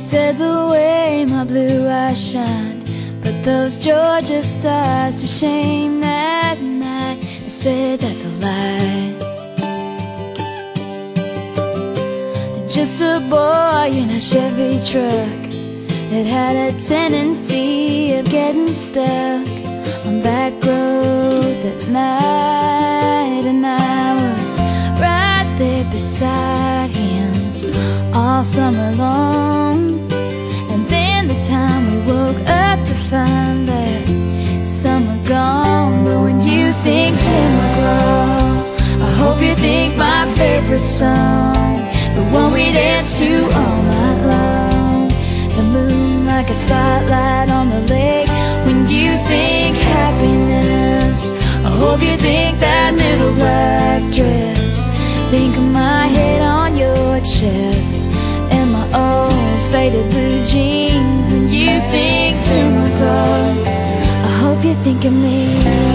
said the way my blue eyes shined Put those Georgia stars to shame that night I said that's a lie. Just a boy in a Chevy truck That had a tendency of getting stuck On back roads at night And I was right there beside him All summer long think Tim McGraw I hope you think my favorite song The one we dance to all night long. The moon like a spotlight on the lake. When you think happiness I hope you think that little black dress. Think of my head on your chest And my old faded blue jeans. When you think Tim McGraw I hope you think of me.